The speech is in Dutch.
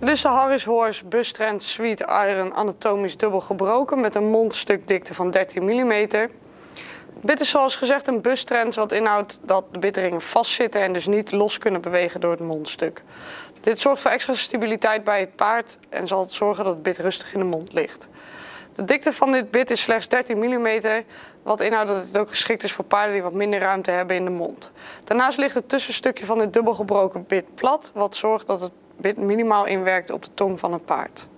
Is de Harris Horse Bustrend Sweet Iron anatomisch dubbel gebroken met een mondstukdikte van 13 mm. Bit is zoals gezegd een bustrend wat inhoudt dat de bitteringen vastzitten en dus niet los kunnen bewegen door het mondstuk. Dit zorgt voor extra stabiliteit bij het paard en zal zorgen dat het bit rustig in de mond ligt. De dikte van dit bit is slechts 13 mm, wat inhoudt dat het ook geschikt is voor paarden die wat minder ruimte hebben in de mond. Daarnaast ligt het tussenstukje van dit dubbel gebroken bit plat, wat zorgt dat het minimaal inwerkt op de tong van het paard.